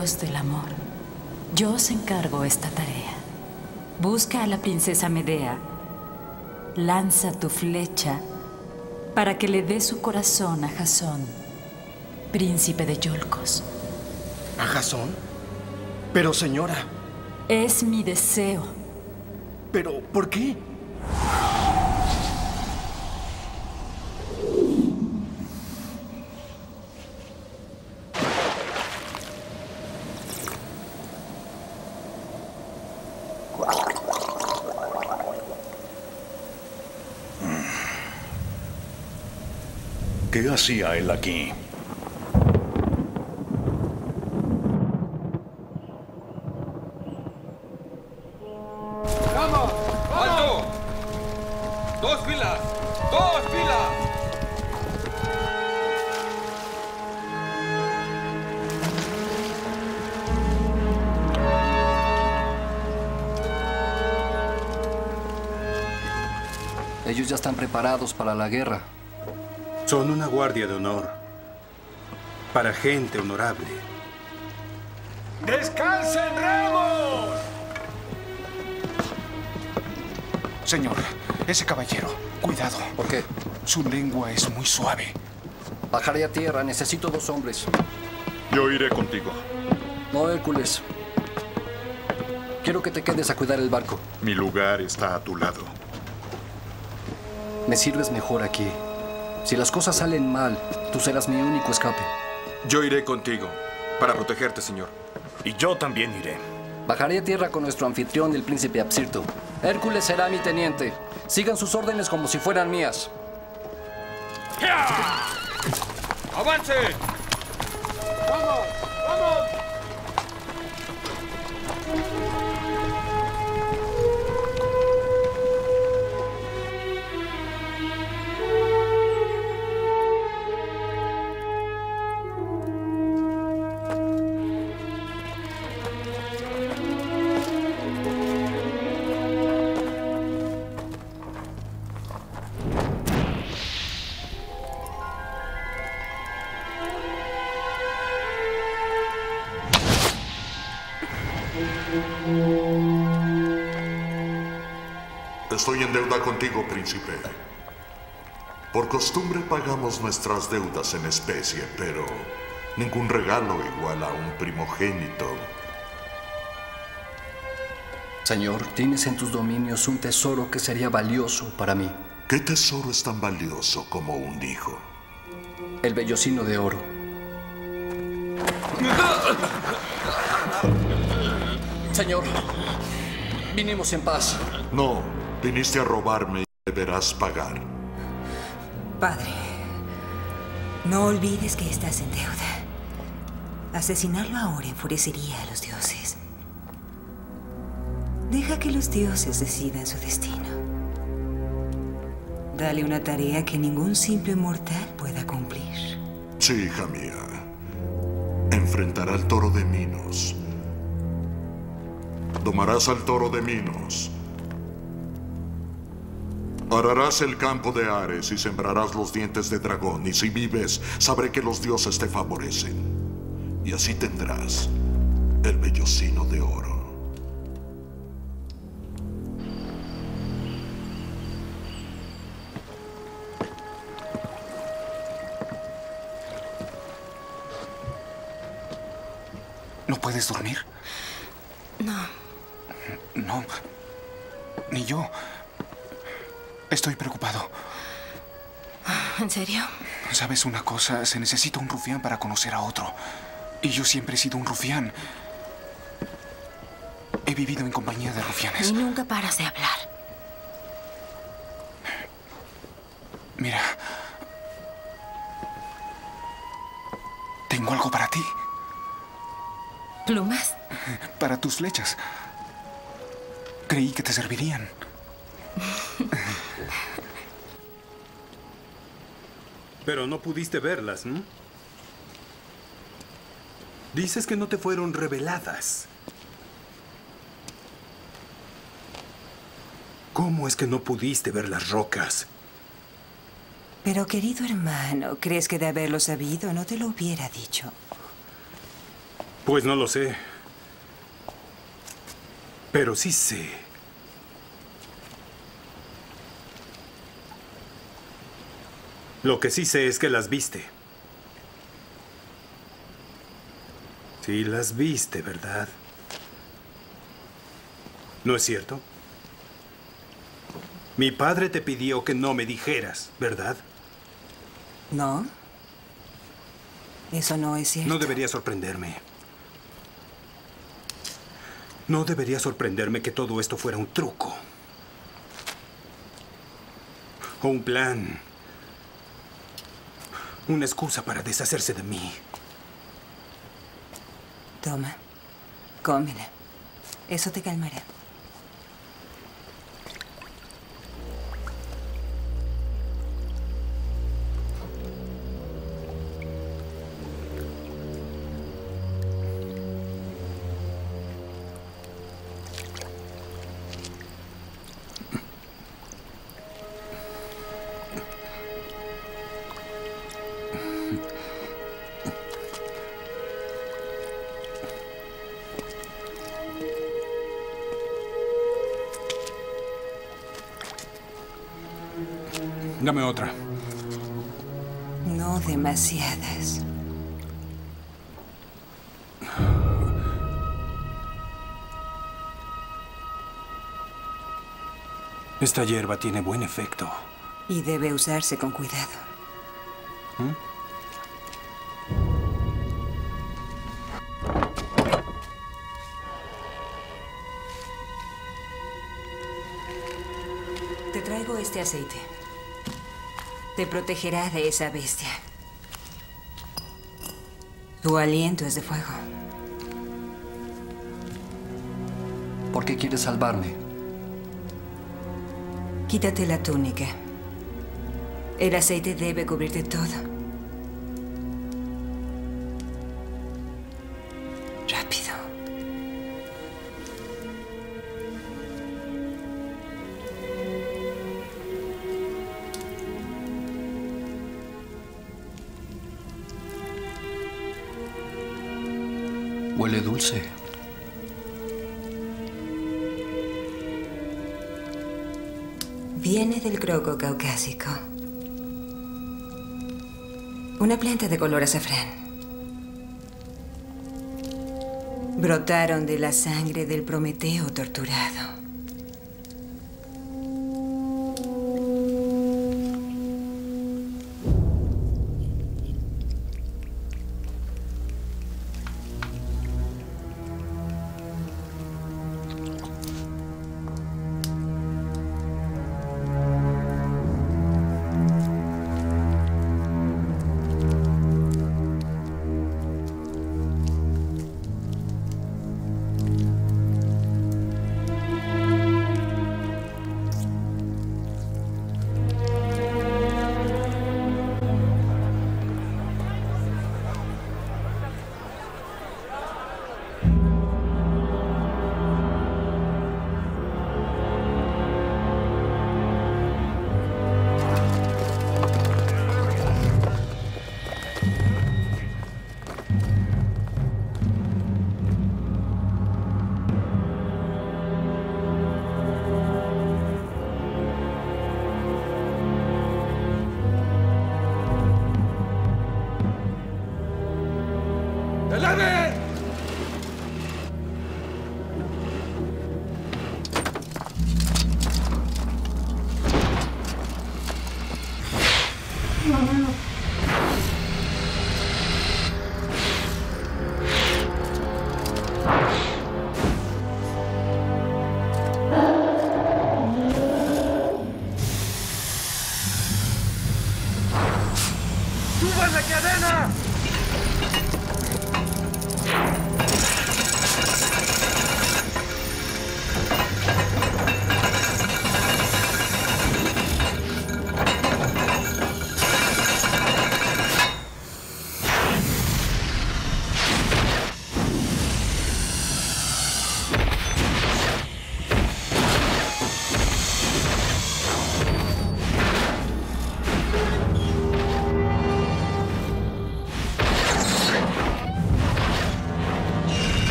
Dios del amor, yo os encargo esta tarea. Busca a la princesa Medea. Lanza tu flecha para que le dé su corazón a Jasón, príncipe de Yolcos. ¿A Jasón? Pero señora. Es mi deseo. ¿Pero por qué? Hacía él aquí? ¡Vamos! ¡Alto! ¡Dos filas! ¡Dos filas! Ellos ya están preparados para la guerra. Son una guardia de honor. Para gente honorable. ¡Descansen, remos! Señor, ese caballero, cuidado. ¿Por qué? Su lengua es muy suave. Bajaré a tierra, necesito dos hombres. Yo iré contigo. No, Hércules. Quiero que te quedes a cuidar el barco. Mi lugar está a tu lado. Me sirves mejor aquí. Si las cosas salen mal, tú serás mi único escape. Yo iré contigo, para protegerte, señor. Y yo también iré. Bajaré a tierra con nuestro anfitrión, el príncipe Absirto. Hércules será mi teniente. Sigan sus órdenes como si fueran mías. ¡Avance! ¡Vamos! ¡Vamos! Príncipe. Por costumbre pagamos nuestras deudas en especie, pero ningún regalo igual a un primogénito. Señor, tienes en tus dominios un tesoro que sería valioso para mí. ¿Qué tesoro es tan valioso como un hijo? El vellocino de oro. Señor, vinimos en paz. No, viniste a robarme deberás pagar. Padre, no olvides que estás en deuda. Asesinarlo ahora enfurecería a los dioses. Deja que los dioses decidan su destino. Dale una tarea que ningún simple mortal pueda cumplir. Sí, hija mía. Enfrentará al toro de Minos. Domarás al toro de Minos. Ararás el campo de Ares y sembrarás los dientes de dragón. Y si vives, sabré que los dioses te favorecen. Y así tendrás el vellocino de oro. ¿No puedes dormir? No. No. Ni yo. Estoy preocupado. ¿En serio? ¿Sabes una cosa? Se necesita un rufián para conocer a otro. Y yo siempre he sido un rufián. He vivido en compañía de rufianes. Y nunca paras de hablar. Mira. Tengo algo para ti. ¿Plumas? Para tus flechas. Creí que te servirían. Pero no pudiste verlas, ¿no? Dices que no te fueron reveladas. ¿Cómo es que no pudiste ver las rocas? Pero querido hermano, ¿crees que de haberlo sabido no te lo hubiera dicho? Pues no lo sé. Pero sí sé. Lo que sí sé es que las viste. Sí, las viste, ¿verdad? ¿No es cierto? Mi padre te pidió que no me dijeras, ¿verdad? No. Eso no es cierto. No debería sorprenderme. No debería sorprenderme que todo esto fuera un truco. O un plan. Una excusa para deshacerse de mí. Toma. Cómela. Eso te calmará. Otra. No demasiadas. Esta hierba tiene buen efecto. Y debe usarse con cuidado. ¿Mm? Te traigo este aceite. Te protegerá de esa bestia. Tu aliento es de fuego. ¿Por qué quieres salvarme? Quítate la túnica. El aceite debe cubrirte todo. Huele dulce. Viene del croco caucásico. Una planta de color azafrán. Brotaron de la sangre del Prometeo torturado.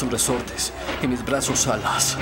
Son resortes y mis brazos alas.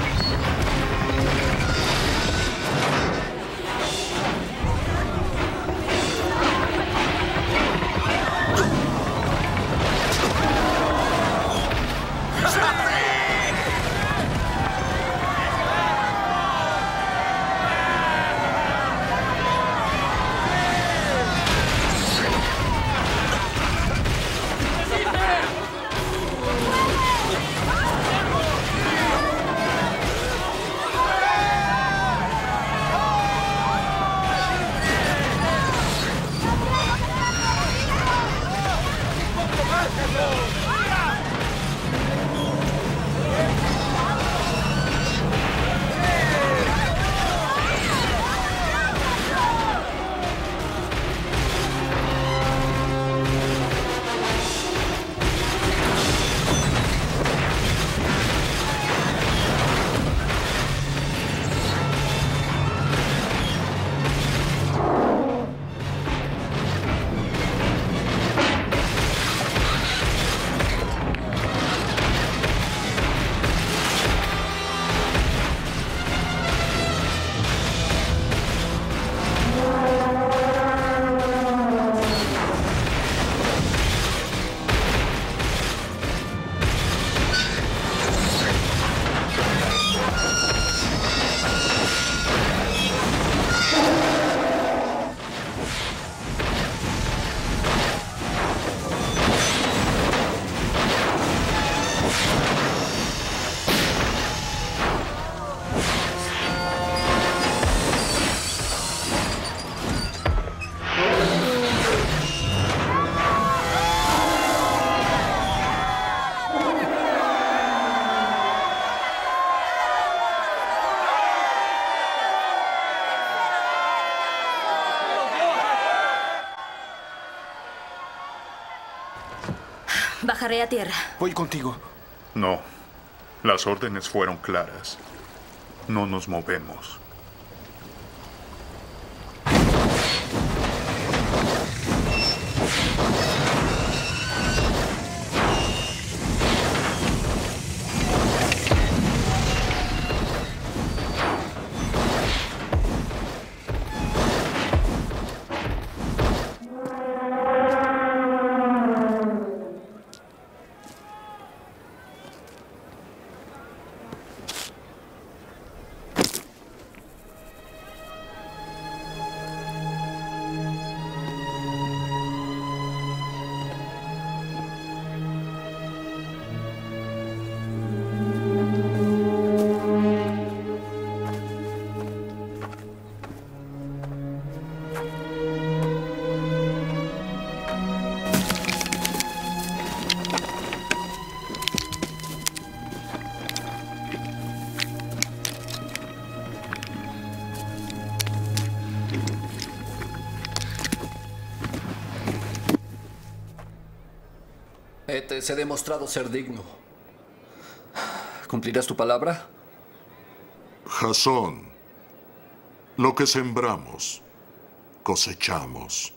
Bajaré a tierra. Voy contigo. No. Las órdenes fueron claras. No nos movemos. He demostrado ser digno. ¿Cumplirás tu palabra? Jasón, lo que sembramos, cosechamos.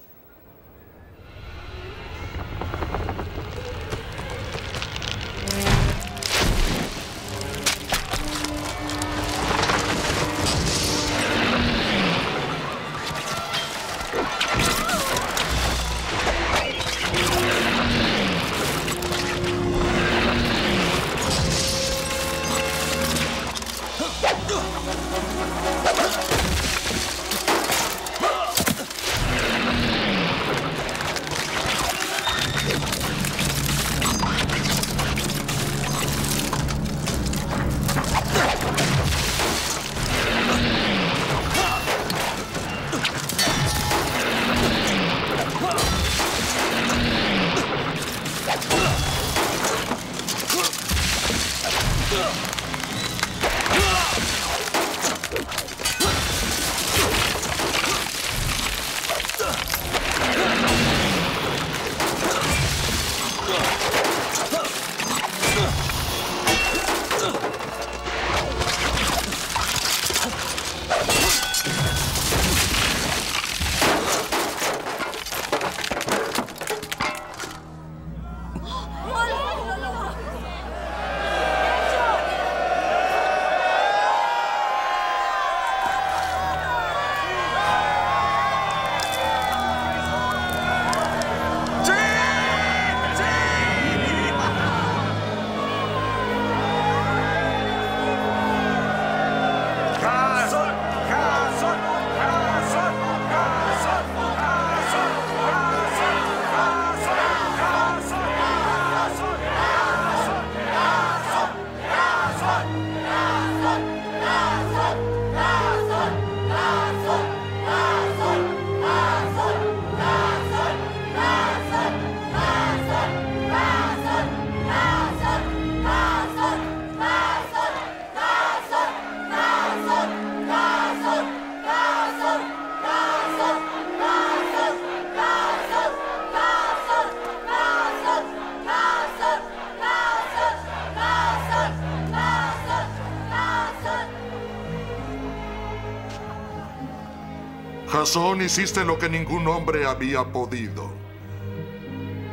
Hiciste lo que ningún hombre había podido.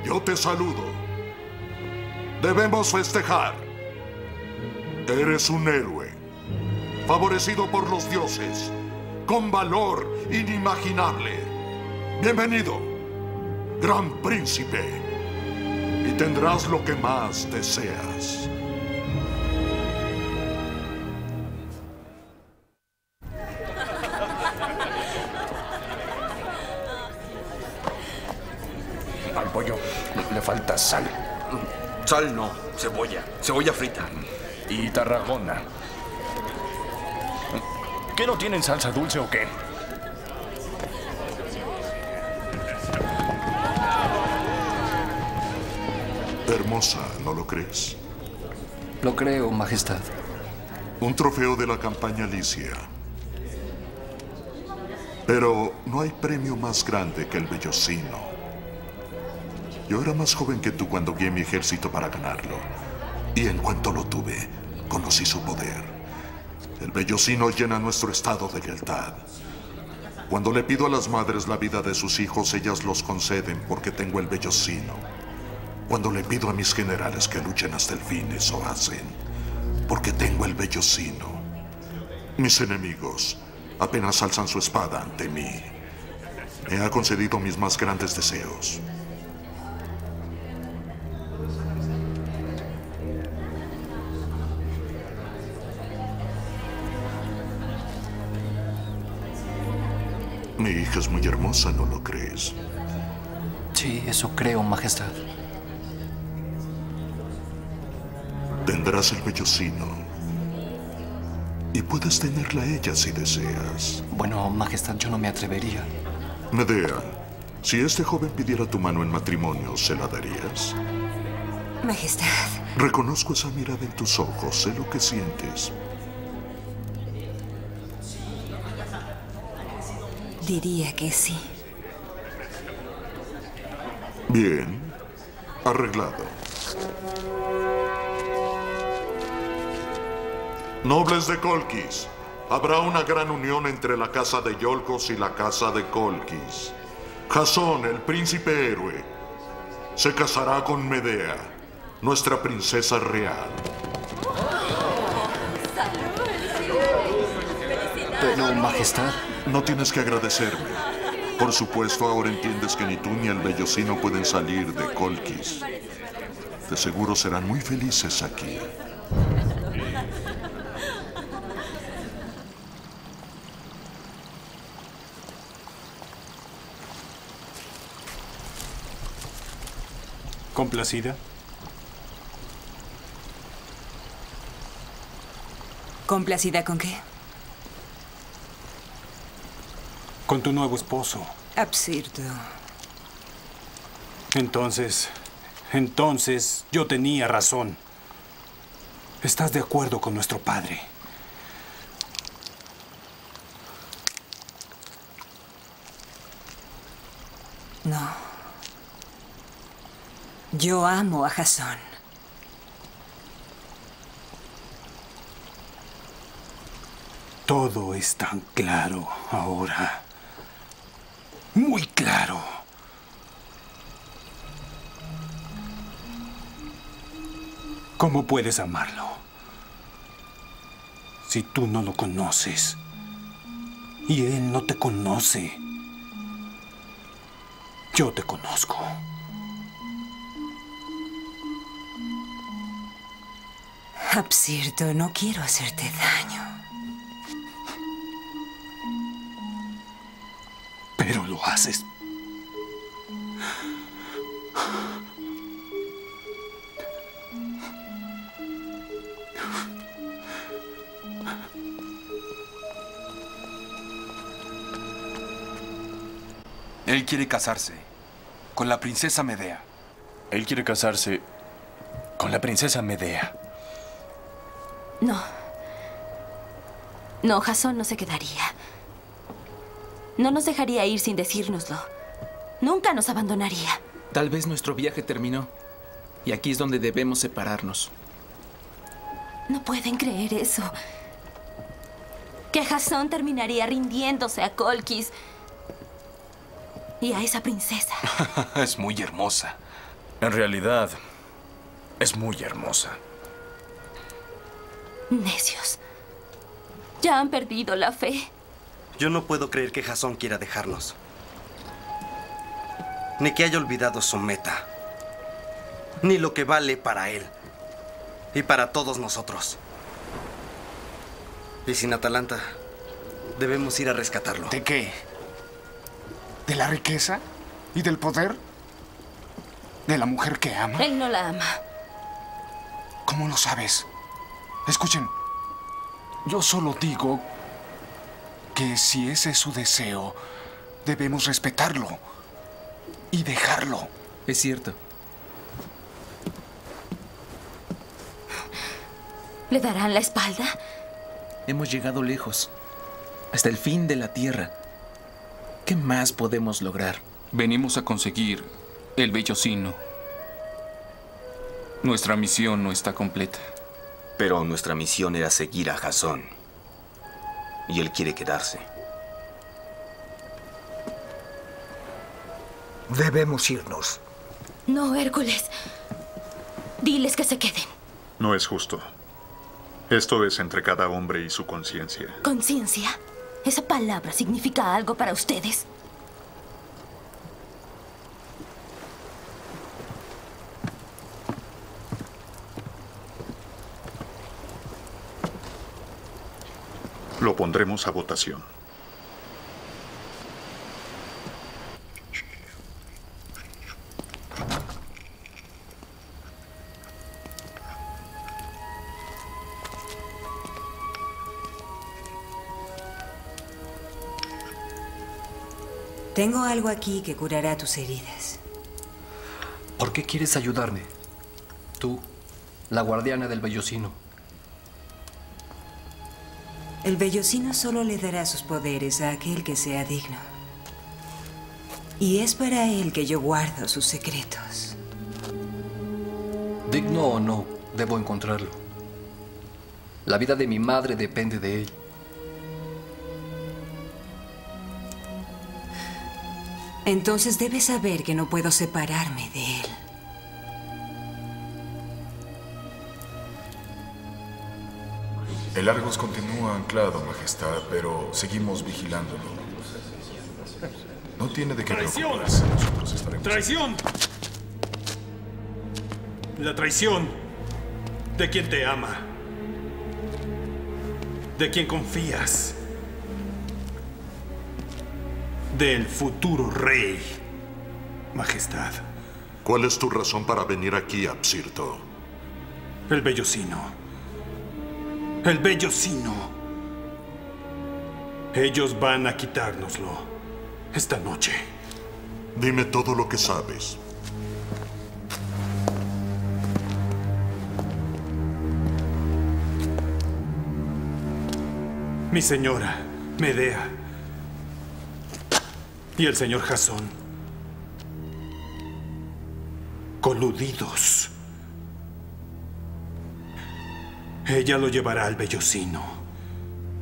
Yo te saludo. Debemos festejar. Eres un héroe, favorecido por los dioses, con valor inimaginable. Bienvenido, gran príncipe, y tendrás lo que más deseas. Sal. Sal no, cebolla. Cebolla frita. Y tarragona. ¿Qué no tienen salsa dulce o qué? Hermosa, ¿no lo crees? Lo creo, Majestad. Un trofeo de la campaña Licia. Pero no hay premio más grande que el vellocino. Yo era más joven que tú cuando guié mi ejército para ganarlo. Y en cuanto lo tuve, conocí su poder. El vellocino llena nuestro estado de lealtad. Cuando le pido a las madres la vida de sus hijos, ellas los conceden porque tengo el vellocino. Cuando le pido a mis generales que luchen hasta el fin, eso hacen. Porque tengo el vellocino. Mis enemigos apenas alzan su espada ante mí. Me ha concedido mis más grandes deseos. Mi hija es muy hermosa, ¿no lo crees? Sí, eso creo, Majestad. Tendrás el vellocino. Y puedes tenerla a ella si deseas. Bueno, Majestad, yo no me atrevería. Medea, si este joven pidiera tu mano en matrimonio, ¿se la darías? Majestad, Reconozco esa mirada en tus ojos, sé lo que sientes. Diría que sí. Bien, arreglado. Nobles de Colquis, habrá una gran unión entre la casa de Yolcos y la casa de Colquis. Jasón, el príncipe héroe, se casará con Medea, nuestra princesa real. Pero, Majestad. No tienes que agradecerme. Por supuesto, ahora entiendes que ni tú ni el vellocino pueden salir de Colquis. De seguro serán muy felices aquí. ¿Complacida? ¿Complacida con qué? Con tu nuevo esposo. Absurdo. Entonces, entonces yo tenía razón. Estás de acuerdo con nuestro padre. No. Yo amo a Jasón. Todo es tan claro ahora. Muy claro. ¿Cómo puedes amarlo? Si tú no lo conoces y él no te conoce. Yo te conozco. Absurdo, no quiero hacerte daño. Él quiere casarse con la princesa Medea. Él quiere casarse con la princesa Medea. No. No, Jason no se quedaría. No nos dejaría ir sin decírnoslo. Nunca nos abandonaría. Tal vez nuestro viaje terminó. Y aquí es donde debemos separarnos. No pueden creer eso. Que Jason terminaría rindiéndose a Colquis y a esa princesa. es muy hermosa. En realidad, es muy hermosa. Necios. Ya han perdido la fe. Yo no puedo creer que Jason quiera dejarnos. Ni que haya olvidado su meta. Ni lo que vale para él. Y para todos nosotros. Y sin Atalanta, debemos ir a rescatarlo. ¿De qué? ¿De la riqueza? ¿Y del poder? ¿De la mujer que ama? Él no la ama. ¿Cómo lo sabes? Escuchen, yo solo digo que si ese es su deseo, debemos respetarlo y dejarlo. Es cierto. ¿Le darán la espalda? Hemos llegado lejos, hasta el fin de la Tierra. ¿Qué más podemos lograr? Venimos a conseguir el vellocino. Nuestra misión no está completa. Pero nuestra misión era seguir a Jason. Y él quiere quedarse. Debemos irnos. No, Hércules. Diles que se queden. No es justo. Esto es entre cada hombre y su conciencia. ¿Conciencia? ¿Esa palabra significa algo para ustedes? Lo pondremos a votación. Tengo algo aquí que curará tus heridas. ¿Por qué quieres ayudarme? Tú, la guardiana del vellocino. El vellocino solo le dará sus poderes a aquel que sea digno. Y es para él que yo guardo sus secretos. Digno o no, debo encontrarlo. La vida de mi madre depende de él. Entonces debes saber que no puedo separarme de él. El Argos continúa anclado, Majestad, pero seguimos vigilándolo. No tiene de qué ¡Traición! preocuparse. Nosotros estaremos. ¡Traición! La traición de quien te ama. De quien confías. Del futuro rey. Majestad. ¿Cuál es tu razón para venir aquí, Absirto? El vellocino. El vellocino. Ellos van a quitárnoslo esta noche. Dime todo lo que sabes. Mi señora, Medea. Y el señor Jasón. Coludidos. Ella lo llevará al vellocino.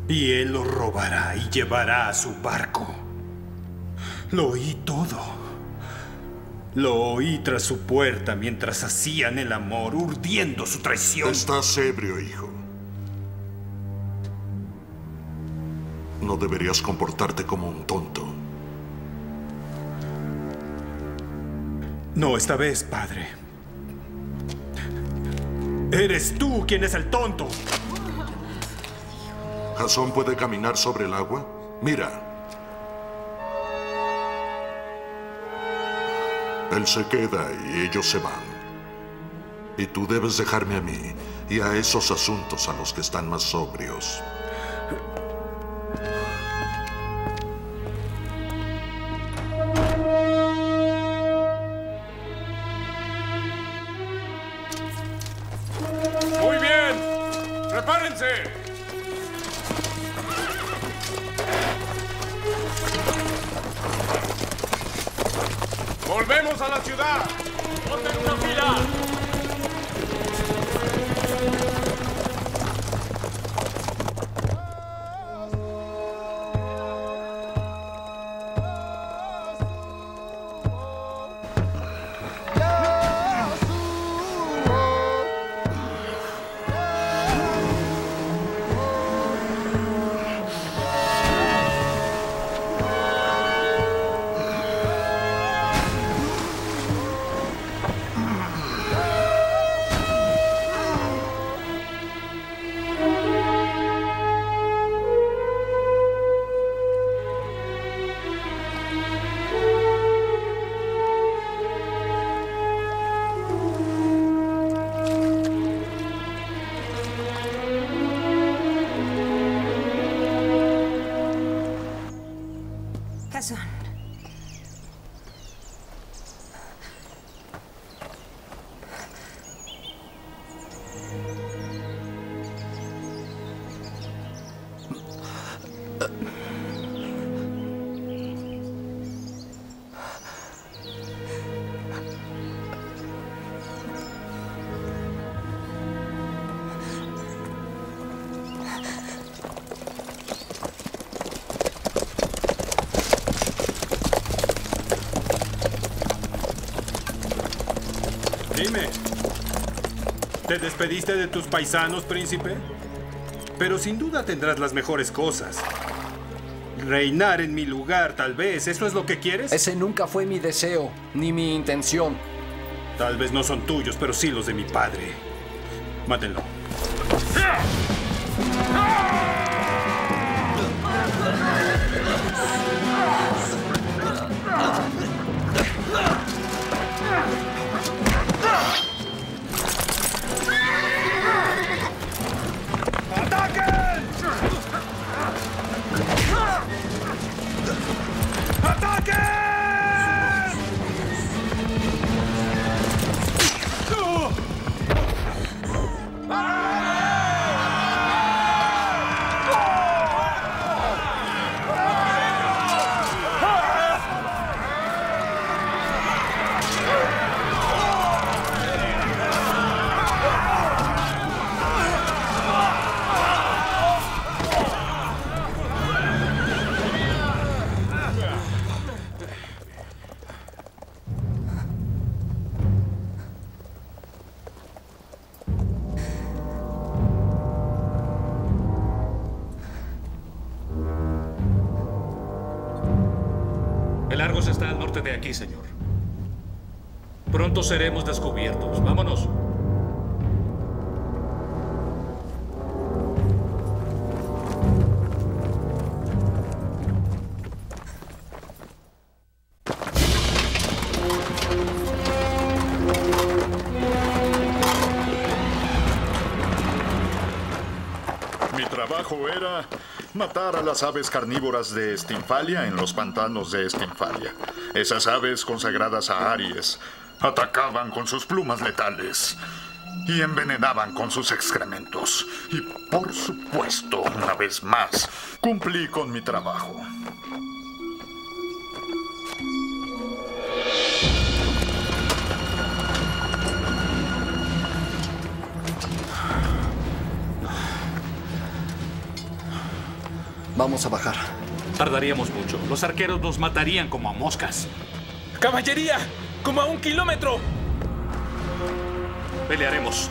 Y él lo robará y llevará a su barco. Lo oí todo. Lo oí tras su puerta mientras hacían el amor, urdiendo su traición. Estás ebrio, hijo. No deberías comportarte como un tonto. No esta vez, padre. Eres tú quien es el tonto. ¿Jasón puede caminar sobre el agua? Mira. Él se queda y ellos se van. Y tú debes dejarme a mí y a esos asuntos a los que están más sobrios. ¿Te despediste de tus paisanos, príncipe? Pero sin duda tendrás las mejores cosas. Reinar en mi lugar, tal vez. ¿Eso es lo que quieres? Ese nunca fue mi deseo, ni mi intención. Tal vez no son tuyos, pero sí los de mi padre. Mátenlo. De aquí, señor. Pronto seremos descubiertos. Vámonos. Mi trabajo era matar a las aves carnívoras de Estinfalia en los pantanos de Estinfalia. Esas aves consagradas a Aries atacaban con sus plumas letales y envenenaban con sus excrementos. Y por supuesto, una vez más, cumplí con mi trabajo. Vamos a bajar. Tardaríamos mucho. Los arqueros nos matarían como a moscas. ¡Caballería! ¡Como a un kilómetro! Pelearemos.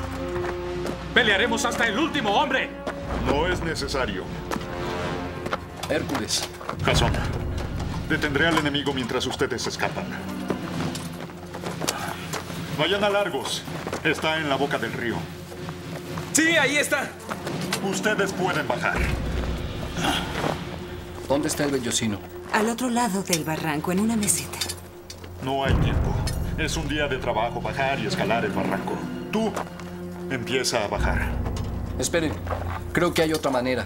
Pelearemos hasta el último hombre. No es necesario. Hércules. Jason, detendré al enemigo mientras ustedes escapan. Vayan a Largos. Está en la boca del río. Sí, ahí está. Ustedes pueden bajar. ¿Dónde está el vellocino? Al otro lado del barranco, en una meseta. No hay tiempo. Es un día de trabajo bajar y escalar el barranco. Tú empieza a bajar. Esperen, creo que hay otra manera.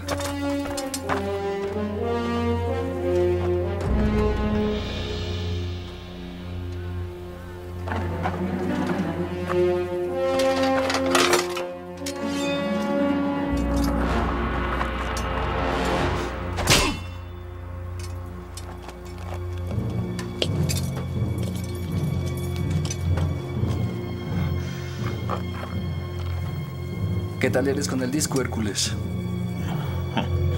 ¿Qué tal eres con el disco, Hércules?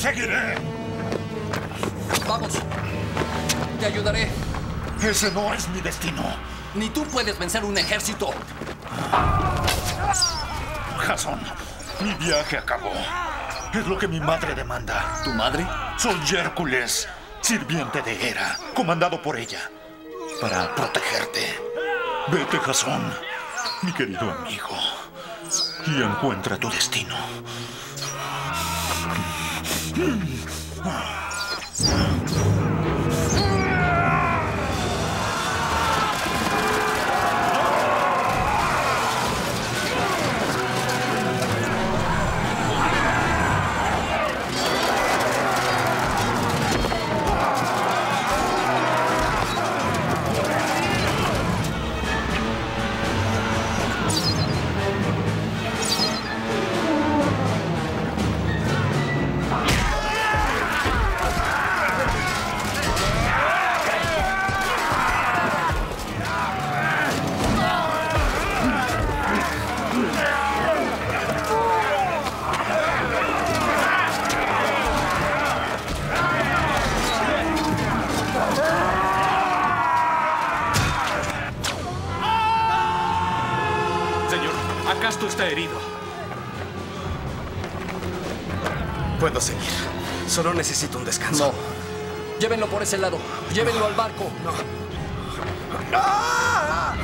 seguiré! Vamos. Te ayudaré. Ese no es mi destino. Ni tú puedes vencer un ejército. Jason, mi viaje acabó. Es lo que mi madre demanda. ¿Tu madre? Soy Hércules, sirviente de Hera, comandado por ella, para protegerte. Vete, Jason, mi querido amigo, y encuentra tu destino. Hmm. Solo necesito un descanso. No. Llévenlo por ese lado. Llévenlo al barco. No. Mopso,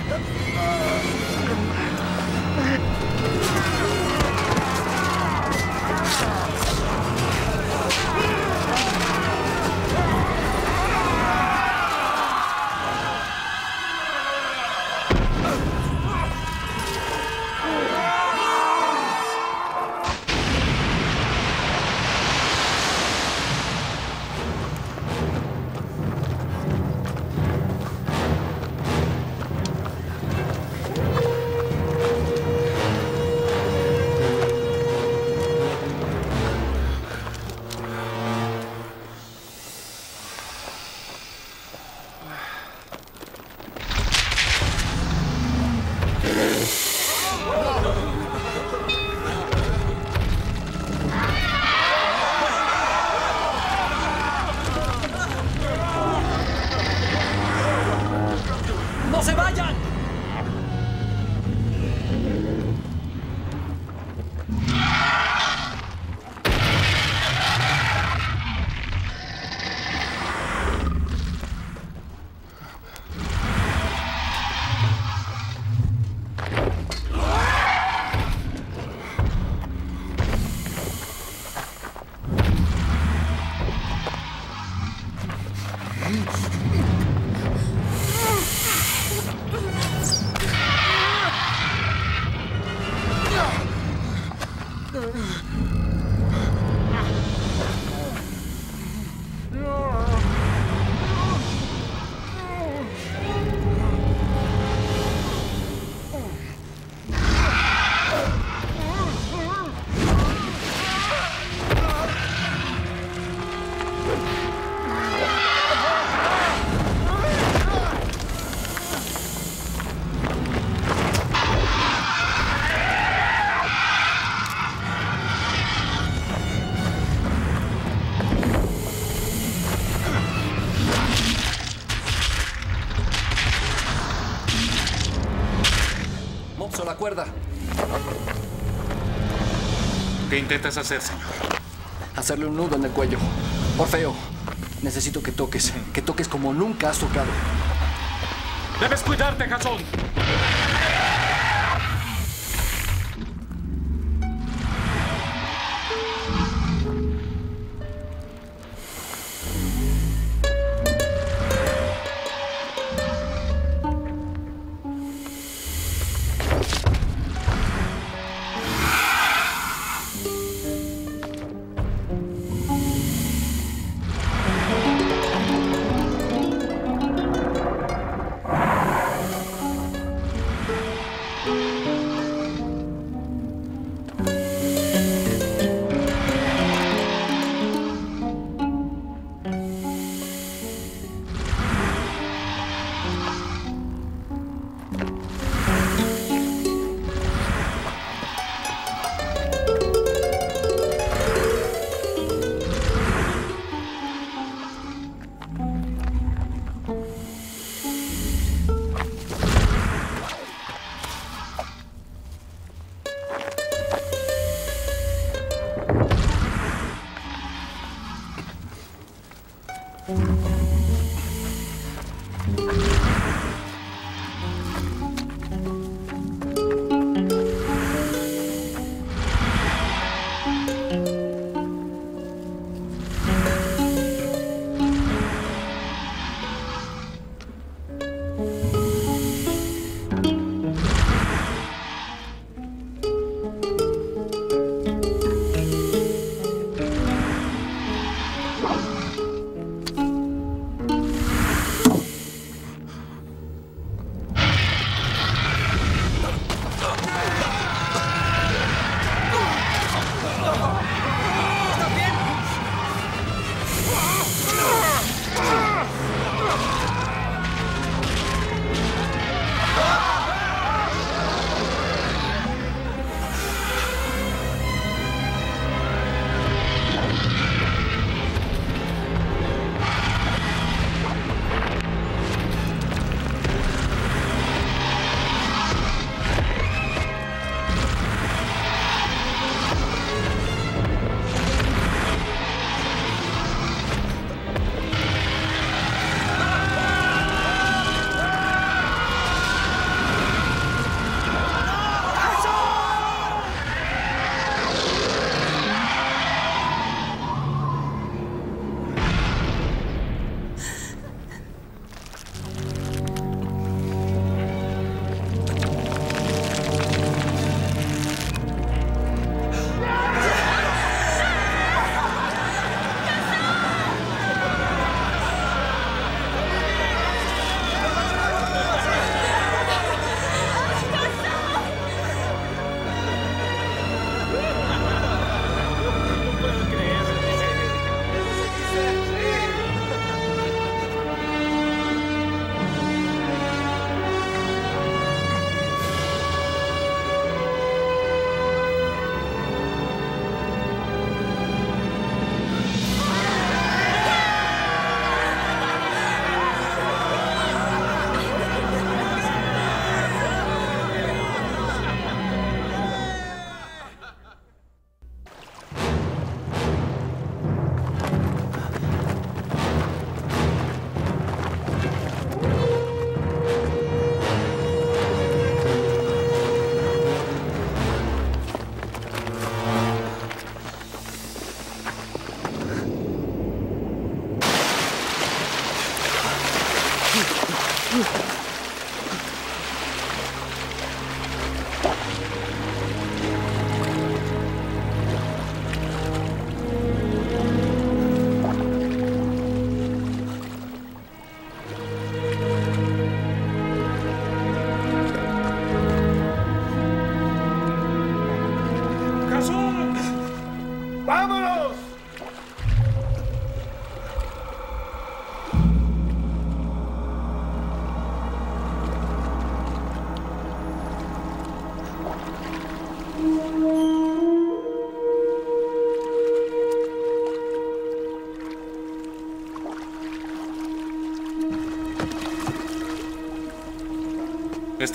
dans ce cuerda. ¿Qué intentas hacer, señor? Hacerle un nudo en el cuello. Orfeo, necesito que toques. Que toques como nunca has tocado. ¡Debes cuidarte, Jason!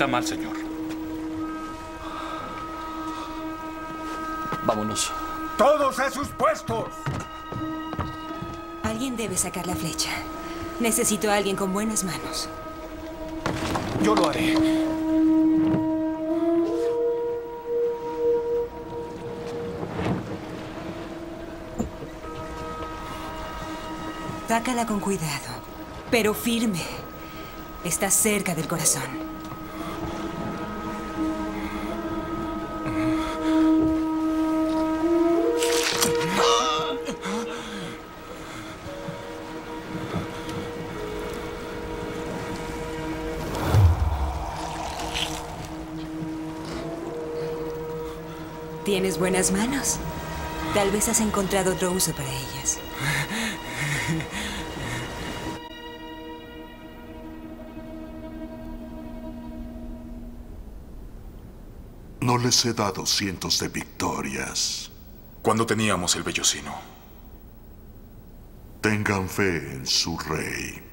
Está mal, señor. Vámonos. ¡Todos a sus puestos! Alguien debe sacar la flecha. Necesito a alguien con buenas manos. Yo lo haré. Sácala con cuidado, pero firme. Está cerca del corazón. Tienes buenas manos. Tal vez has encontrado otro uso para ellas. No les he dado cientos de victorias. Cuando teníamos el vellocino. Tengan fe en su rey.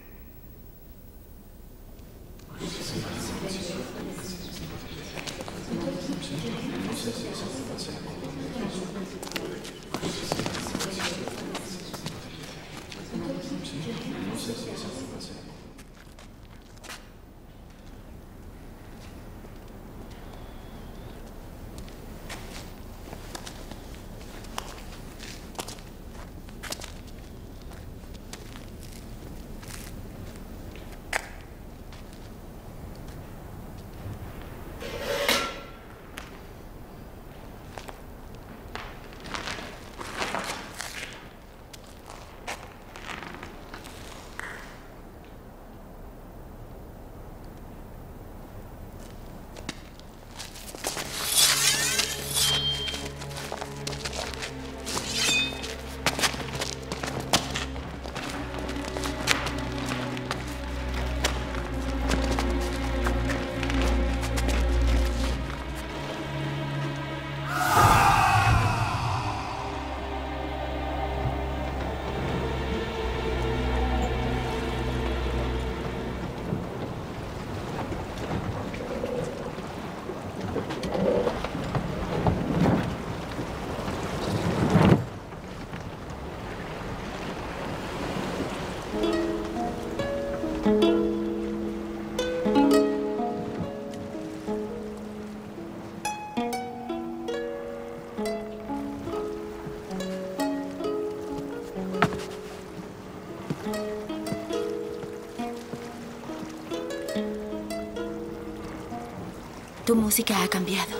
Tu música ha cambiado.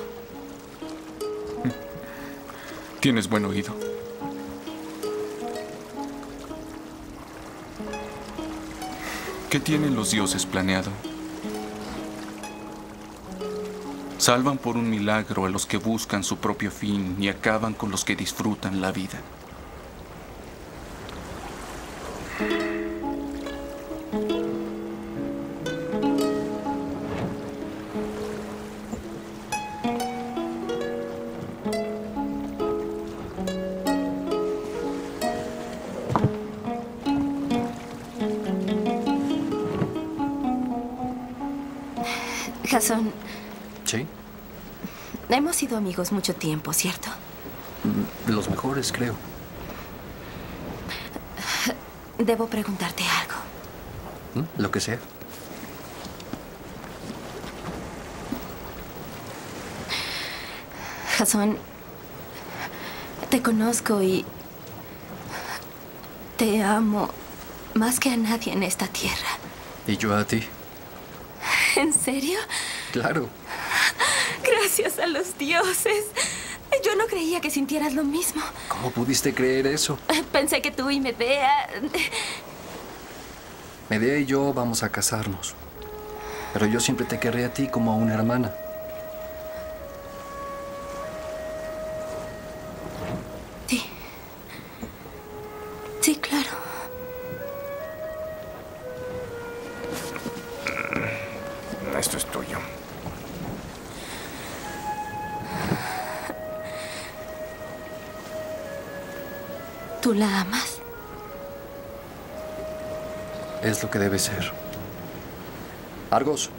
Tienes buen oído. ¿Qué tienen los dioses planeado? Salvan por un milagro a los que buscan su propio fin y acaban con los que disfrutan la vida. Amigos mucho tiempo, ¿cierto? mm, los mejores, creo. Debo preguntarte algo. ¿Mm? Lo que sea. Jason, te conozco y te amo más que a nadie en esta tierra. ¿Y yo a ti? ¿En serio? Claro. Los dioses. Yo no creía que sintieras lo mismo. ¿Cómo pudiste creer eso? Pensé que tú y Medea... Medea y yo vamos a casarnos. Pero yo siempre te querré a ti como a una hermana. ¿Tú la amas? Es lo que debe ser. Argos.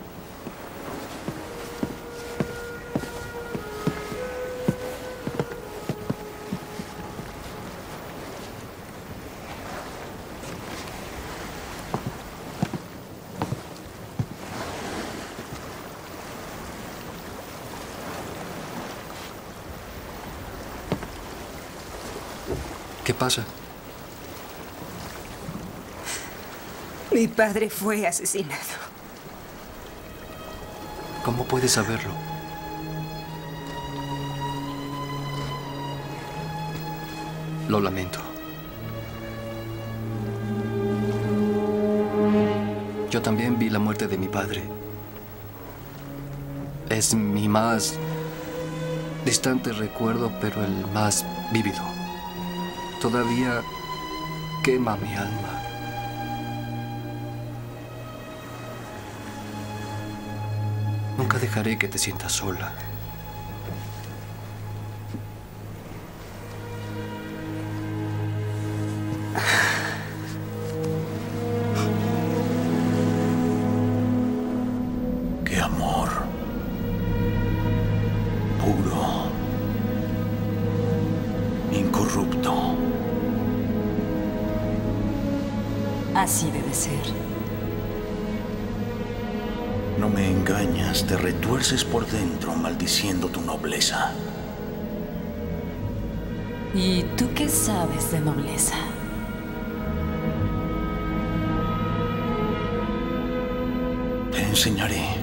Pasa? Mi padre fue asesinado. ¿Cómo puedes saberlo? Lo lamento. Yo también vi la muerte de mi padre. Es mi más distante recuerdo, pero el más vívido. Todavía quema mi alma. Nunca dejaré que te sientas sola. Te retuerces por dentro maldiciendo tu nobleza. ¿Y tú qué sabes de nobleza? Te enseñaré.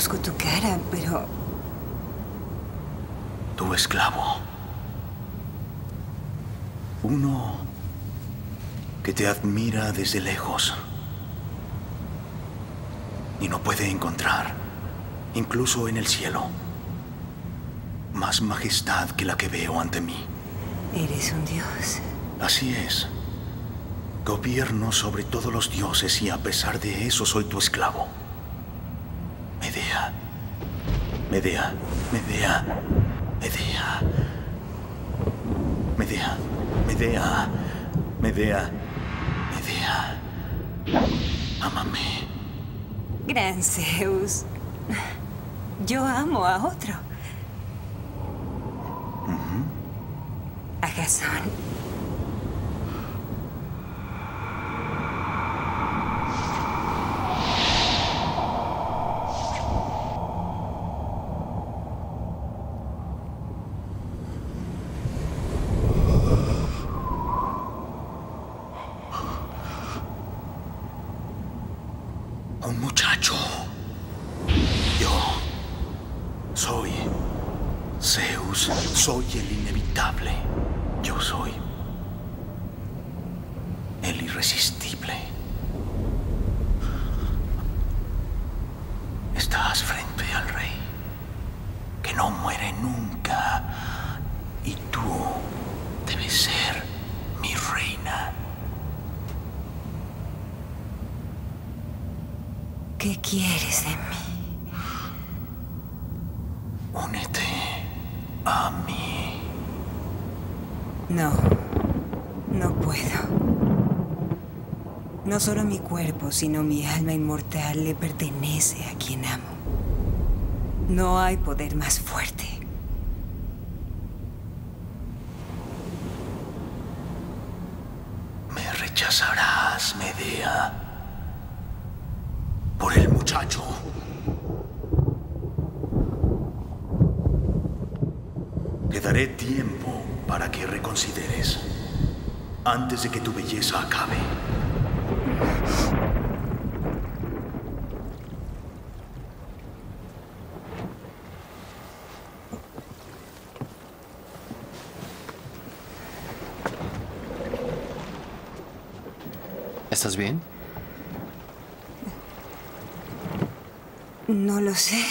Conozco tu cara, pero Tu esclavo. Uno que te admira desde lejos y no puede encontrar, incluso en el cielo, más majestad que la que veo ante mí. eres un dios. Así es. Gobierno sobre todos los dioses y a pesar de eso soy tu esclavo. Medea. Medea. Medea. Medea. Medea. Medea. Medea. Medea. Ámame. Gran Zeus. Yo amo a otro. A Jasón. Un muchacho. Yo soy Zeus. Soy el inevitable. Yo soy el irresistible. Estás frente al rey, que no muere nunca. Y tú debes ser mi reina. ¿Qué quieres de mí? Únete a mí. No, no puedo. Solo mi cuerpo, sino mi alma inmortal le pertenece a quien amo. No hay poder más fuerte. Me rechazarás, Medea. Por el muchacho. Te daré tiempo para que reconsideres. Antes de que tu belleza acabe. ¿Estás bien? No lo sé.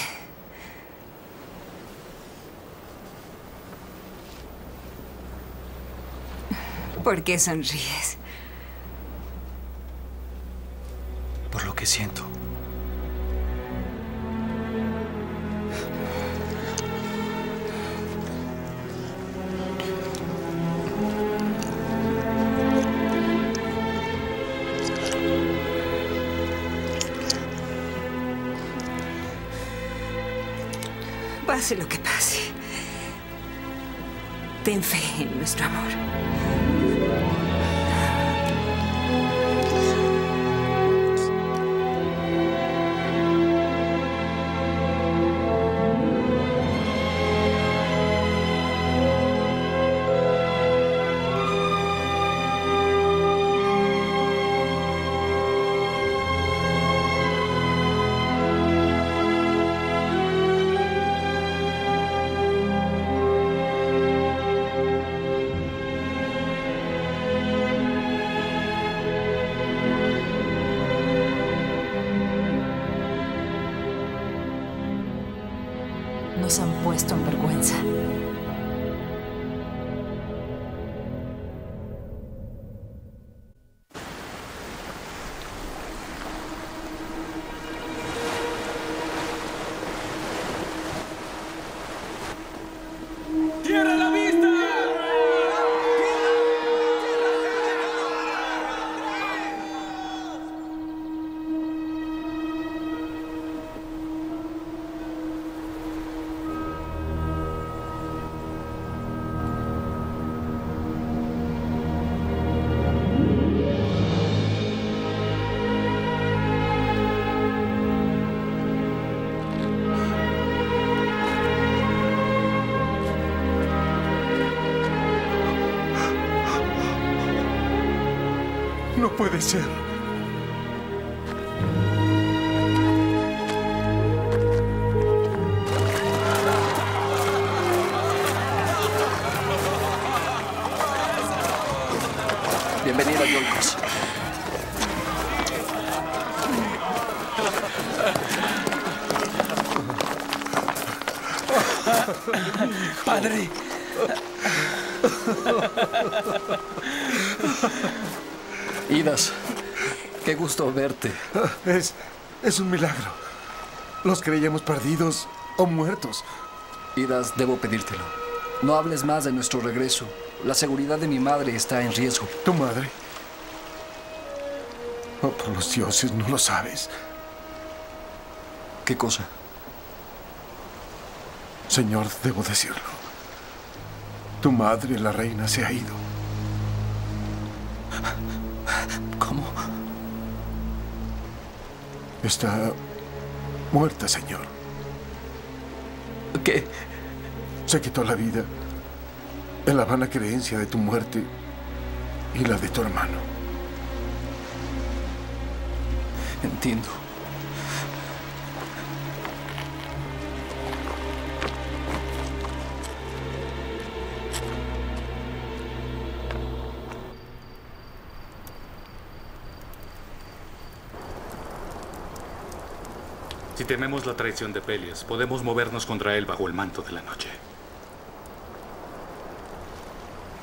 ¿Por qué sonríes? Pase lo que pase. Ten fe en nuestro amor. Gusto verte. Es, es un milagro. Los creíamos perdidos o muertos. Idas, debo pedírtelo. No hables más de nuestro regreso. La seguridad de mi madre está en riesgo. ¿Tu madre? Oh, por los dioses, no lo sabes. ¿Qué cosa? Señor, debo decirlo. Tu madre, la reina, se ha ido. ¿Cómo? Está muerta, señor. ¿Qué? Se quitó la vida en la vana creencia de tu muerte y la de tu hermano. Entiendo. Si tememos la traición de Pelias, podemos movernos contra él bajo el manto de la noche.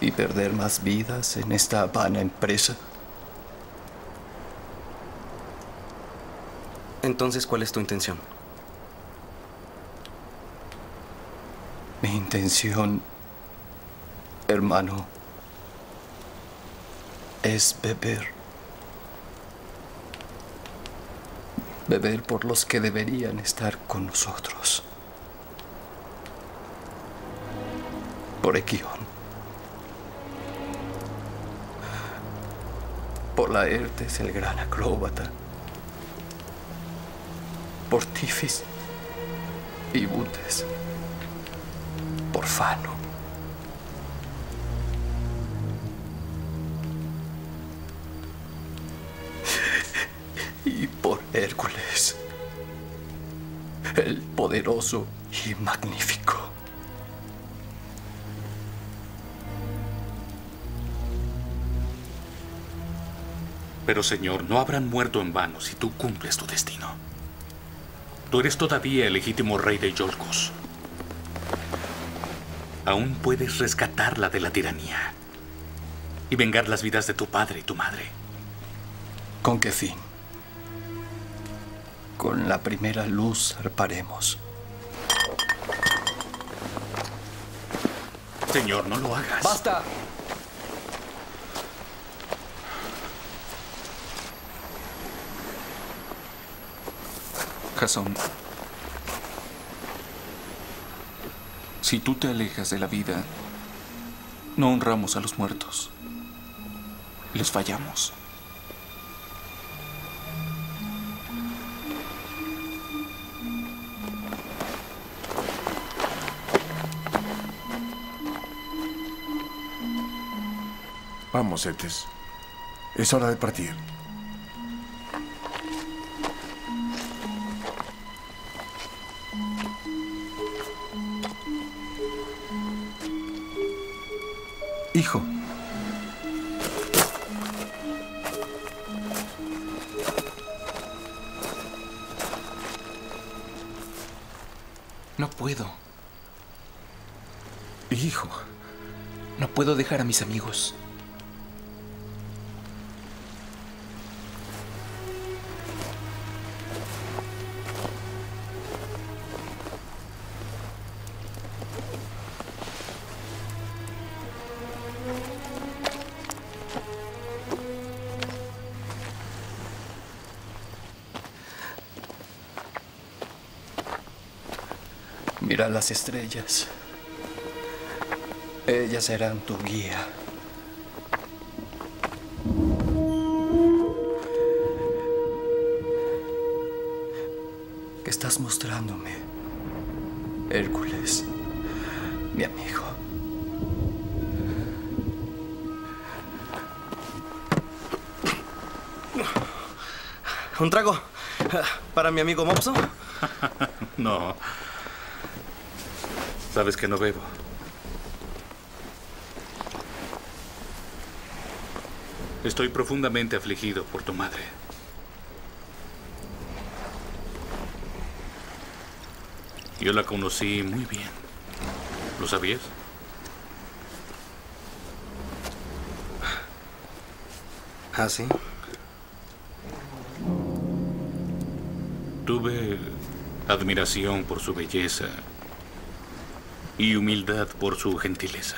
¿Y perder más vidas en esta vana empresa? Entonces, ¿cuál es tu intención? Mi intención, hermano, es beber. Beber por los que deberían estar con nosotros. Por Equión. Por Laertes, el gran acróbata. Por Tifis y Butes. Por Fano. Poderoso y magnífico. Pero Señor, no habrán muerto en vano si tú cumples tu destino. Tú eres todavía el legítimo rey de Yolkos. Aún puedes rescatarla de la tiranía y vengar las vidas de tu padre y tu madre. ¿Con qué fin? Con la primera luz zarparemos. Señor, no lo hagas. ¡Basta! Jason, si tú te alejas de la vida, no honramos a los muertos. Les fallamos. Vamos, Etes. Es hora de partir. Hijo. No puedo. Hijo. No puedo dejar a mis amigos. Las estrellas. Ellas serán tu guía. ¿Qué estás mostrándome? Hércules, mi amigo. ¿Un trago? ¿Para mi amigo Mopso? no. Sabes que no bebo. Estoy profundamente afligido por tu madre. Yo la conocí muy bien. ¿Lo sabías? ¿Ah, sí? Tuve admiración por su belleza y humildad por su gentileza.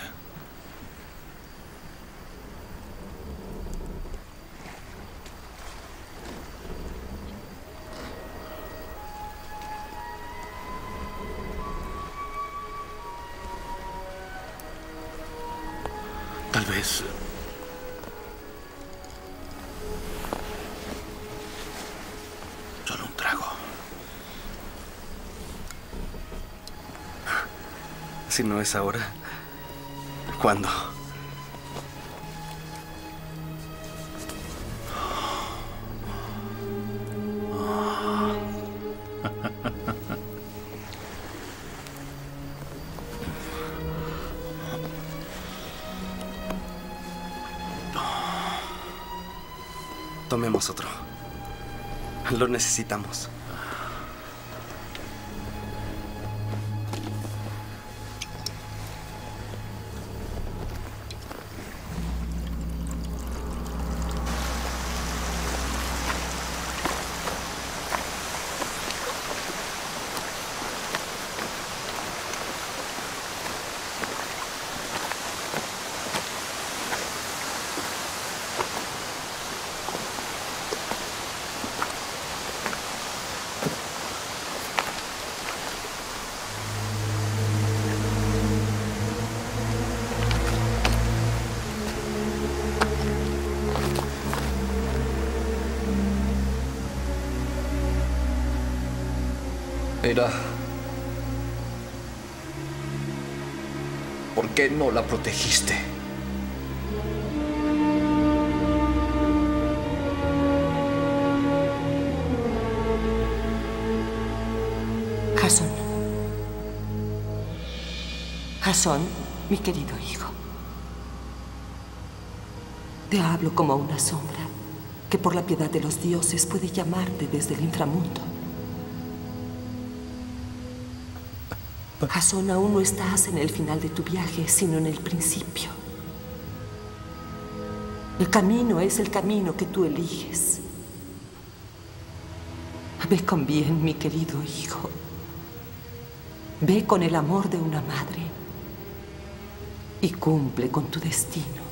Si no es ahora, ¿cuándo? Tomemos otro. Lo necesitamos. ¿Por qué no la protegiste? Jason. Jason, mi querido hijo. Te hablo como una sombra que por la piedad de los dioses puede llamarte desde el inframundo. Jason, aún no estás en el final de tu viaje, sino en el principio. El camino es el camino que tú eliges. Ve con bien, mi querido hijo. Ve con el amor de una madre y cumple con tu destino.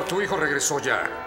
Tu hijo regresó ya.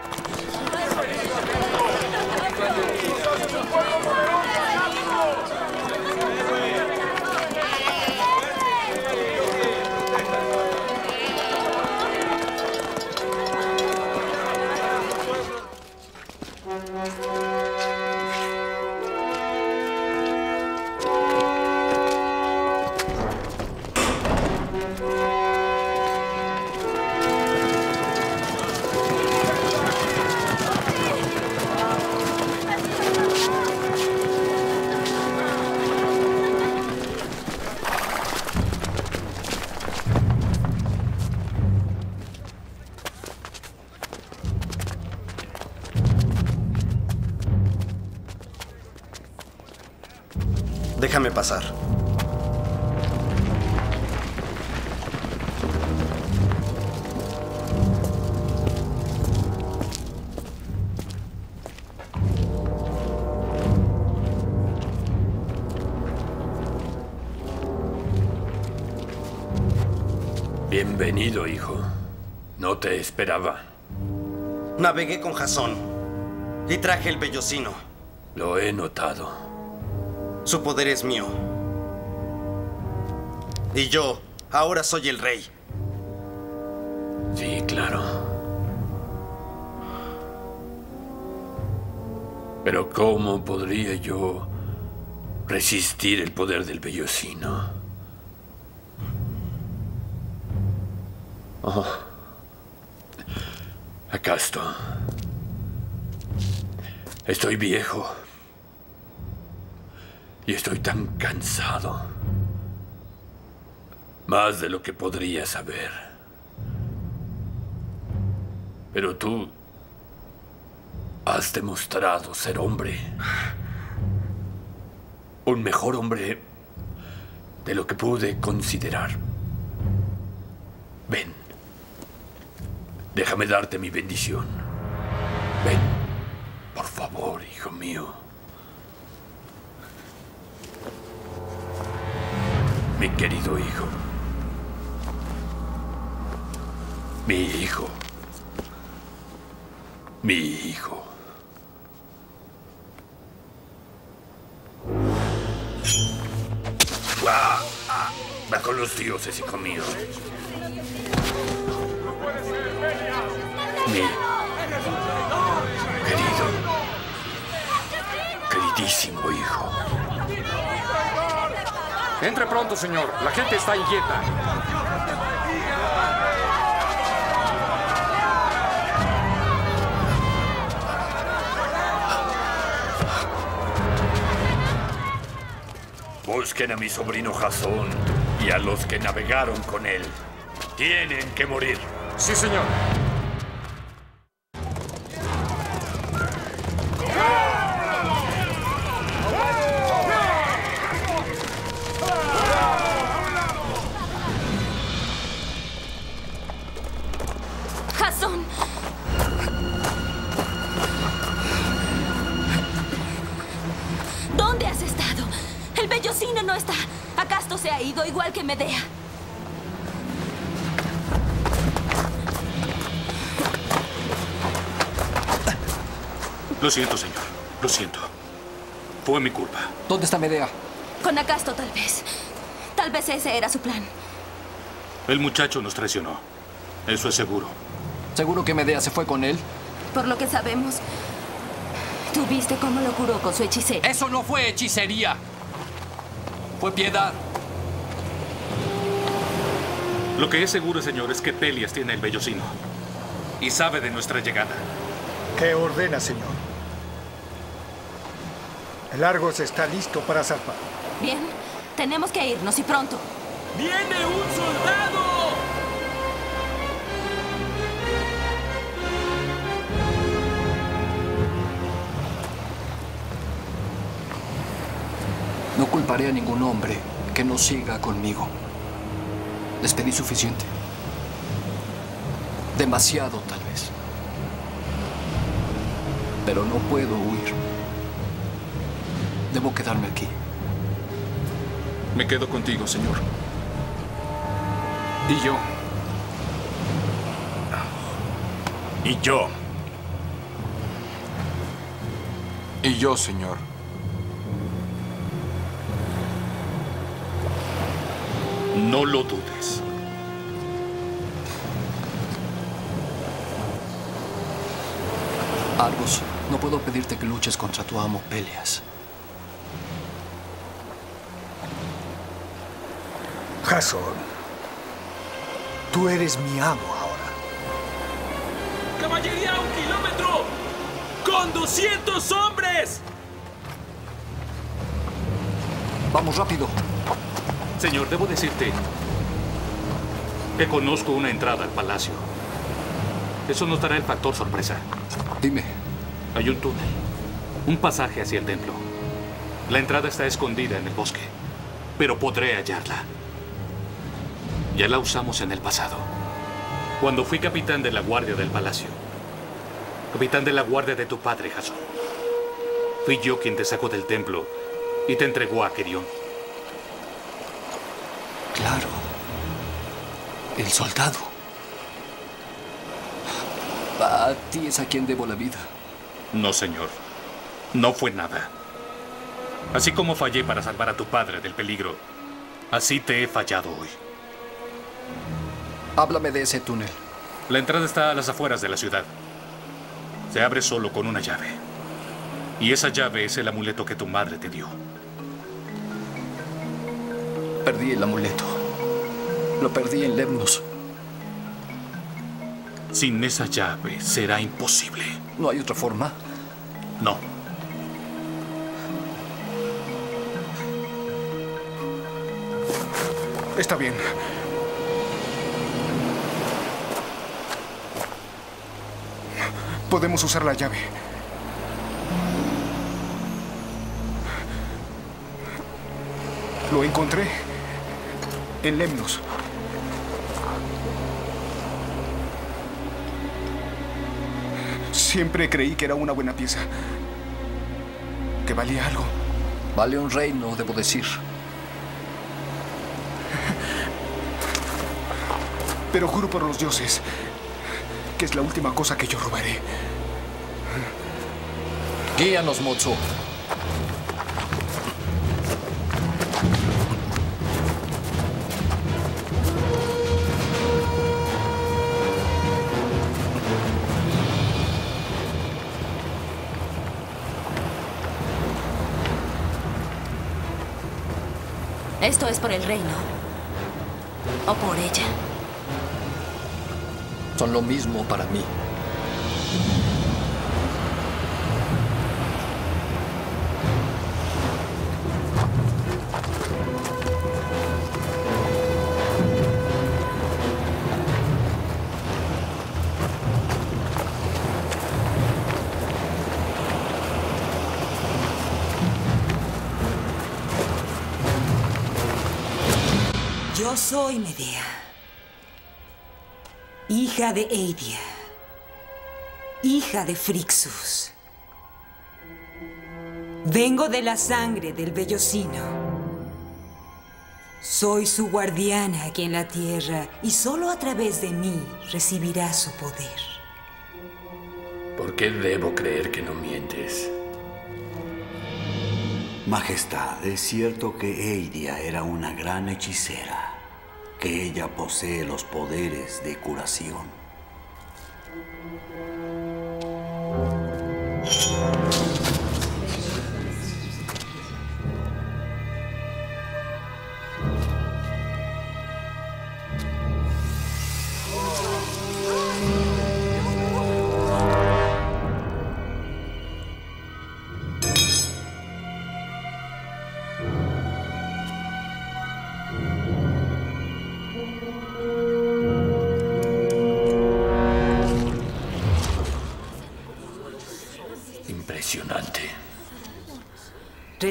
Pasar. Bienvenido, hijo. No te esperaba. Navegué con Jasón y traje el vellocino. Lo he notado. Su poder es mío. Y yo ahora soy el rey. Sí, claro. Pero ¿cómo podría yo resistir el poder del vellocino? Oh. ¿Acaso? Estoy viejo. De lo que podría saber. Pero tú has demostrado ser hombre. Un mejor hombre de lo que pude considerar. Ven. Déjame darte mi bendición. Busquen a mi sobrino Jasón y a los que navegaron con él. Tienen que morir. Sí, señor. Siento, señor. Lo siento. Fue mi culpa. ¿Dónde está Medea? Con Acasto, tal vez. Tal vez ese era su plan. El muchacho nos traicionó. Eso es seguro. ¿Seguro que Medea se fue con él? Por lo que sabemos, ¿tú viste cómo lo curó con su hechicería? Eso no fue hechicería. Fue piedad. Lo que es seguro, señor, es que Pelias tiene el vellocino. Y sabe de nuestra llegada. ¿Qué ordena, señor? El Argos está listo para zarpar. Bien, tenemos que irnos y pronto. ¡Viene un soldado! No culparé a ningún hombre que no siga conmigo. Les pedí suficiente. Demasiado, tal vez. Pero no puedo huir. Debo quedarme aquí. Me quedo contigo, señor. Y yo. Y yo. Y yo, señor. No lo dudes. Argos, no puedo pedirte que luches contra tu amo Peleas. Jason, tú eres mi amo ahora. ¡Caballería a un kilómetro! ¡Con 200 hombres! Vamos rápido. Señor, debo decirte que conozco una entrada al palacio. Eso nos dará el factor sorpresa. Dime. Hay un túnel, un pasaje hacia el templo. La entrada está escondida en el bosque, pero podré hallarla. Ya la usamos en el pasado. Cuando fui capitán de la guardia del palacio. Capitán de la guardia de tu padre, Jason. Fui yo quien te sacó del templo y te entregó a Querión. Claro. El soldado. A ti es a quien debo la vida. No, señor. No fue nada. Así como fallé para salvar a tu padre del peligro, así te he fallado hoy. Háblame de ese túnel. La entrada está a las afueras de la ciudad. Se abre solo con una llave. Y esa llave es el amuleto que tu madre te dio. Perdí el amuleto. Lo perdí en Lemnos. Sin esa llave será imposible. ¿No hay otra forma? No. Está bien. Podemos usar la llave. Lo encontré en Lemnos. Siempre creí que era una buena pieza. Que valía algo. Vale un reino, debo decir. Pero juro por los dioses que es la última cosa que yo robaré. Guíanos, Motsu. Esto es por el reino. O por ella. Lo mismo para mí. Yo soy Medea, hija de Eidia, hija de Frixus. Vengo de la sangre del vellocino Soy su guardiana aquí en la tierra y solo a través de mí recibirá su poder. ¿Por qué debo creer que no mientes? Majestad, es cierto que Eidia era una gran hechicera, que ella posee los poderes de curación.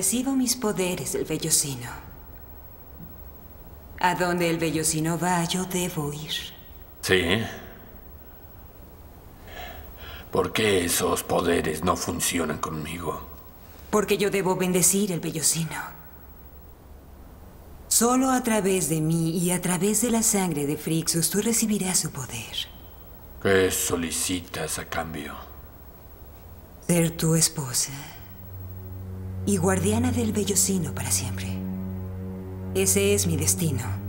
Recibo mis poderes del vellocino. A donde el vellocino va, yo debo ir. ¿Sí? ¿Por qué esos poderes no funcionan conmigo? Porque yo debo bendecir el vellocino. Solo a través de mí y a través de la sangre de Frixus tú recibirás su poder. ¿Qué solicitas a cambio? Ser tu esposa y guardiana del vellocino para siempre. Ese es mi destino.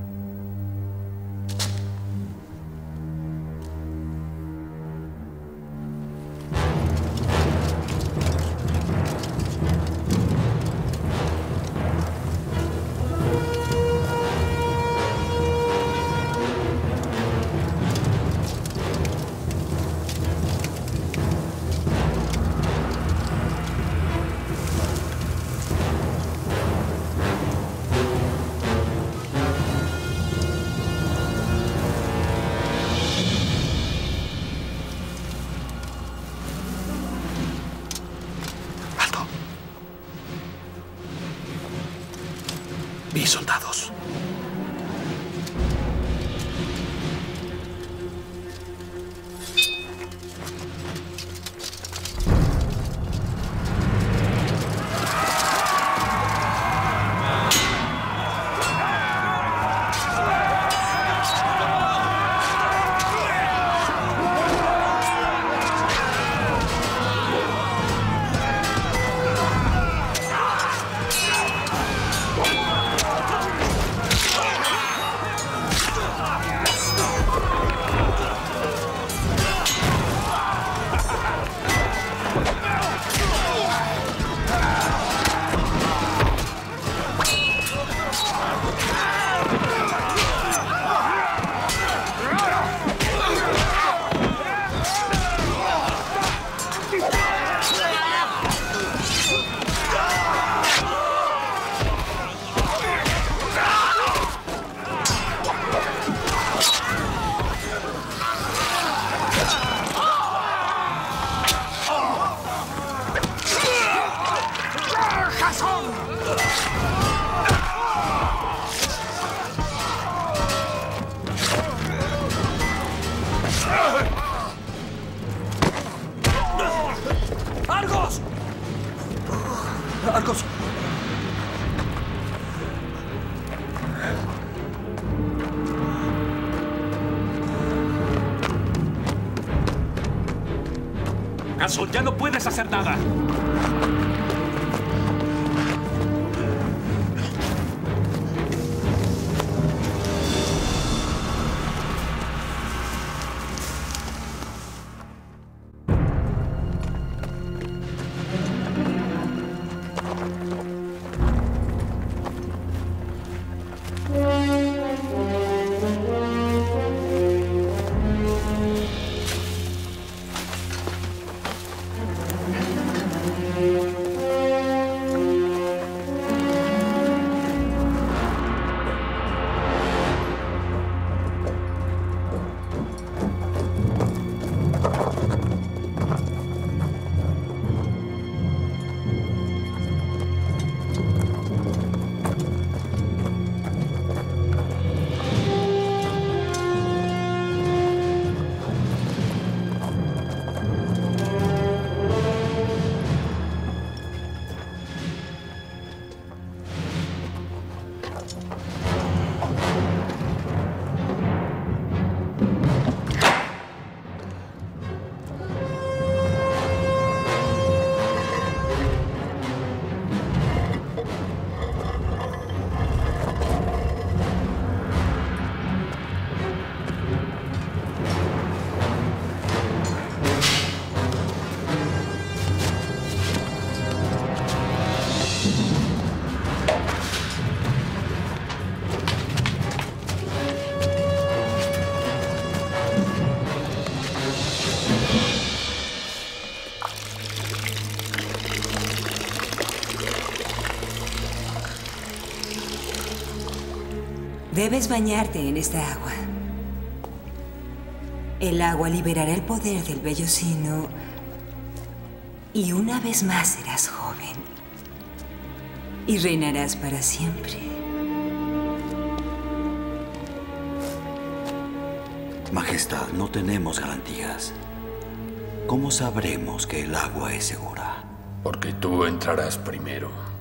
Debes bañarte en esta agua. El agua liberará el poder del vellocino y una vez más serás joven y reinarás para siempre. Majestad, no tenemos garantías. ¿Cómo sabremos que el agua es segura? Porque tú entrarás primero.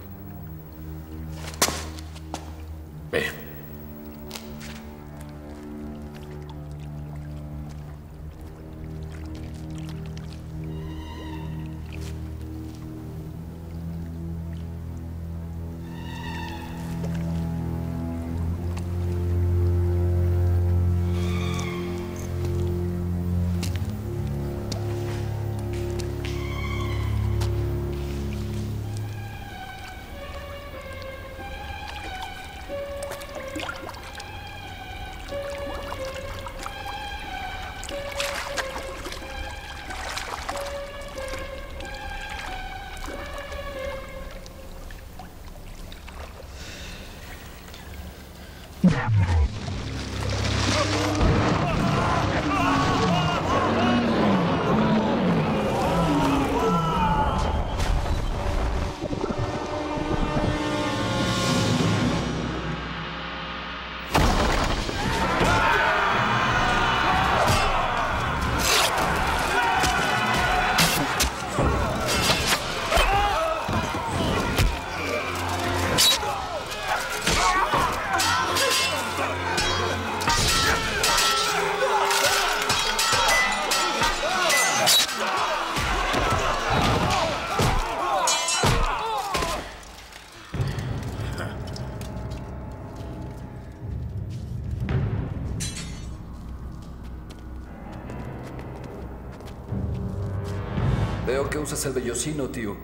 Usas el vellocino, tío.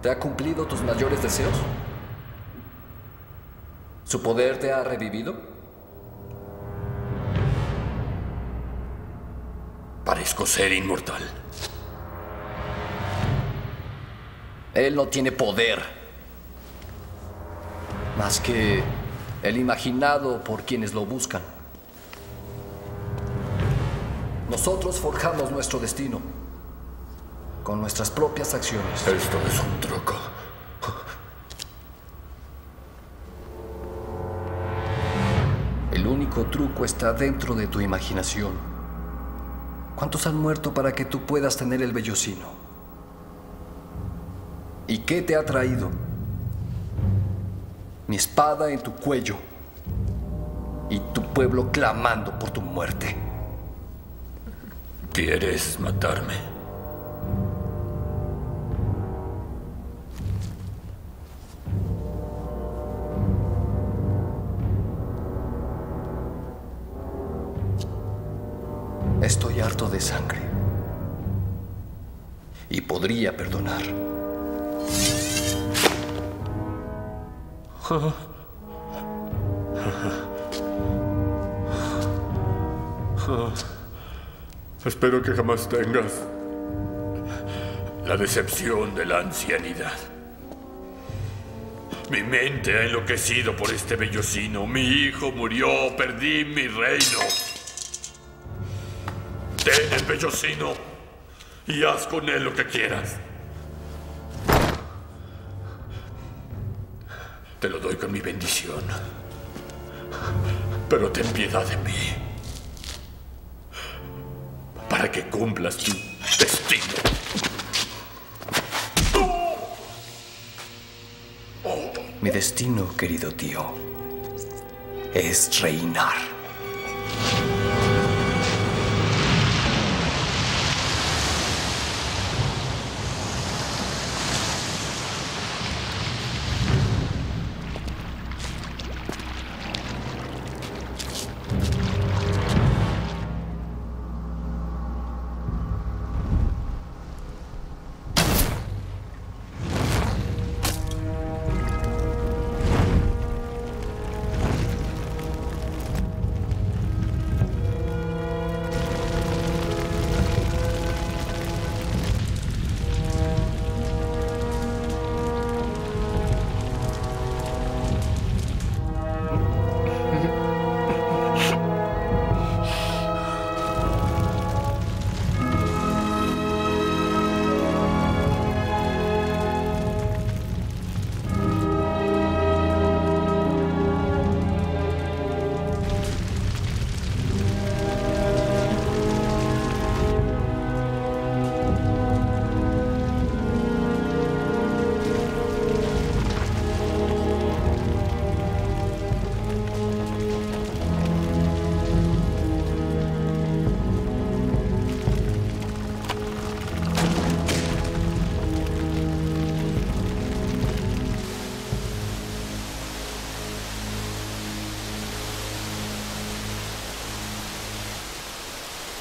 ¿Te ha cumplido tus mayores deseos? ¿Su poder te ha revivido? Parezco ser inmortal. Él no tiene poder. Más que el imaginado por quienes lo buscan. Nosotros forjamos nuestro destino con nuestras propias acciones. Esto es un truco. El único truco está dentro de tu imaginación. ¿Cuántos han muerto para que tú puedas tener el vellocino? ¿Y qué te ha traído? Mi espada en tu cuello y tu pueblo clamando por tu muerte. ¿Quieres matarme? Estoy harto de sangre. Y podría perdonar. Espero que jamás tengas la decepción de la ancianidad. Mi mente ha enloquecido por este vellocino. Mi hijo murió, perdí mi reino. Ten el vellocino y haz con él lo que quieras. Te lo doy con mi bendición. Pero ten piedad de mí. Para que cumplas tu destino. Mi destino, querido tío, es reinar.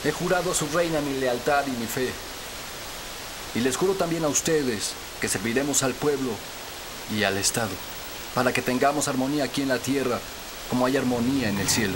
He jurado a su reina mi lealtad y mi fe. Y les juro también a ustedes que serviremos al pueblo y al Estado para que tengamos armonía aquí en la tierra como hay armonía en el cielo.